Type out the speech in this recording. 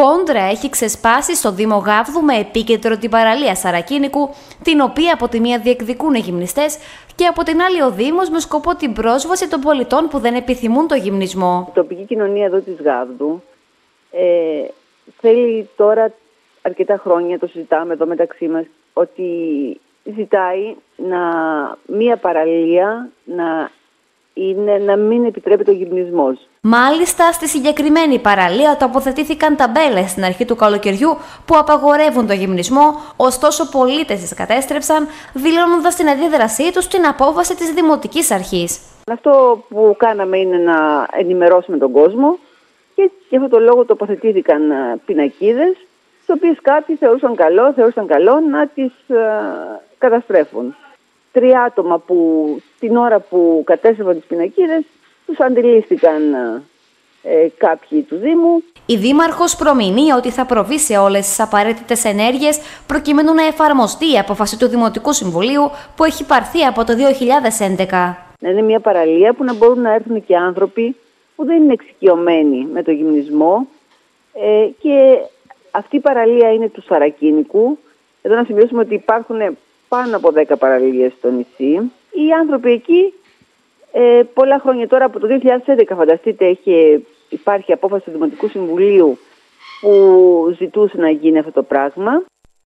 Κόντρα έχει ξεσπάσει στο Δήμο Γάβδου με επίκεντρο την παραλία Σαρακίνικου, την οποία από τη μία διεκδικούν οι γυμνιστές και από την άλλη ο Δήμος με σκοπό την πρόσβαση των πολιτών που δεν επιθυμούν το γυμνισμό. Η τοπική κοινωνία εδώ της Γάβδου ε, θέλει τώρα αρκετά χρόνια, το συζητάμε εδώ μεταξύ μας, ότι ζητάει να μία παραλία να είναι να μην επιτρέπεται ο γυμνισμός. Μάλιστα, στη συγκεκριμένη παραλία τοποθετήθηκαν ταμπέλες στην αρχή του καλοκαιριού που απαγορεύουν το γυμνισμό, ωστόσο πολίτες τις κατέστρεψαν, δηλώνοντας την αντίδρασή τους στην απόβαση της Δημοτικής Αρχής. Αυτό που κάναμε είναι να ενημερώσουμε τον κόσμο και γι' αυτό το λόγο τοποθετήθηκαν πινακίδες, τις οποίες κάποιοι θεωρούσαν καλό, θεωρούσαν καλό να τις καταστρέφουν τρία άτομα που την ώρα που κατέστρεφαν τις πινακίδες τους αντιλήφθηκαν ε, κάποιοι του Δήμου. Η Δήμαρχος προμηνύει ότι θα προβεί σε όλες τις απαραίτητες ενέργειες προκειμένου να εφαρμοστεί η απόφαση του Δημοτικού Συμβουλίου που έχει πάρθει από το 2011. Να είναι μια παραλία που να μπορούν να έρθουν και άνθρωποι που δεν είναι εξοικειωμένοι με το γυμνισμό ε, και αυτή η παραλία είναι του Σαρακίνικου. Εδώ να σημειώσουμε ότι υπάρχουν πάνω από 10 παραλίες στο νησί. Οι άνθρωποι εκεί ε, πολλά χρόνια τώρα, από το 2011 φανταστείτε, έχει, υπάρχει απόφαση του Δημοτικού Συμβουλίου που ζητούσε να γίνει αυτό το πράγμα.